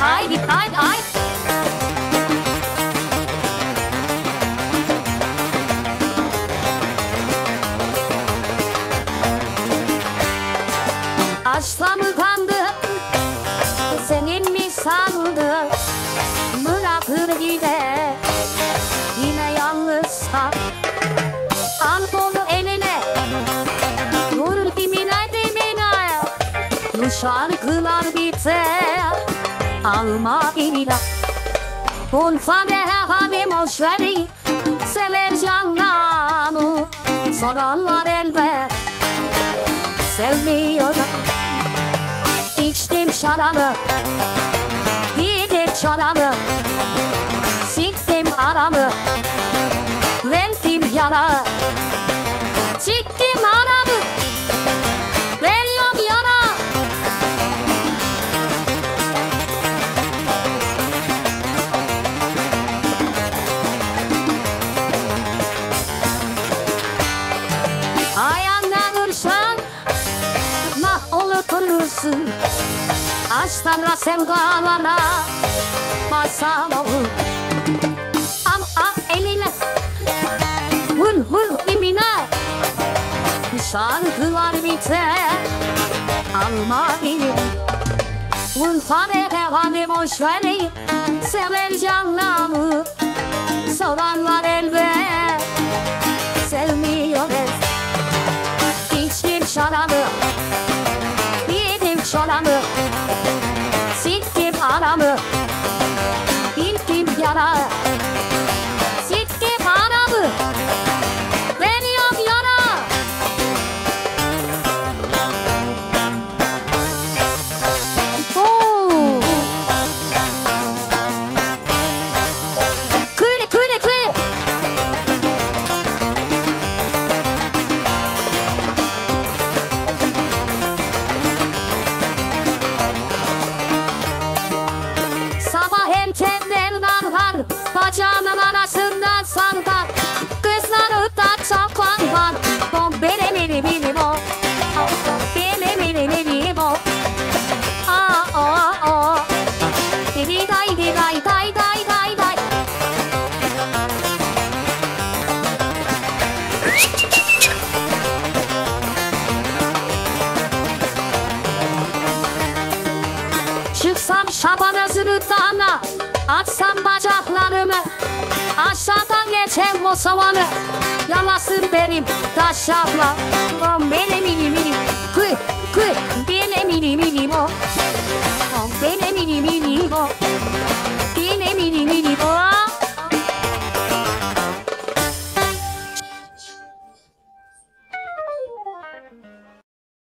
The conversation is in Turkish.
Haydi haydi haydi. Aşkla Bu şarkılar biter. Alma ilah Kul fadeha hadim hoş verin Sever canlanı Sorarlar elbet. Sevmiyorum. İçtim şarabı. Yedim çorabı Siktim aramı. Verdim yara Mahvolup durursun Aşklarla sevdalara Masal olur. Am am eline Vur vur dibine Şarkılar biter. Alma beni Vur fare hadi boş vereyim Sever canlamı Sorarlar elbet Yedim çorabı Siktim aramı Bildim pajamalarasından sarıdan Kızlar da çaklan var Bom biri biri biri bom Biri biri biri bom Aa aa aa Biri day day day day day day Çıksam şabanazını dana Atsam baş Geçen o savanı Yalasın benim taşakla Bom benim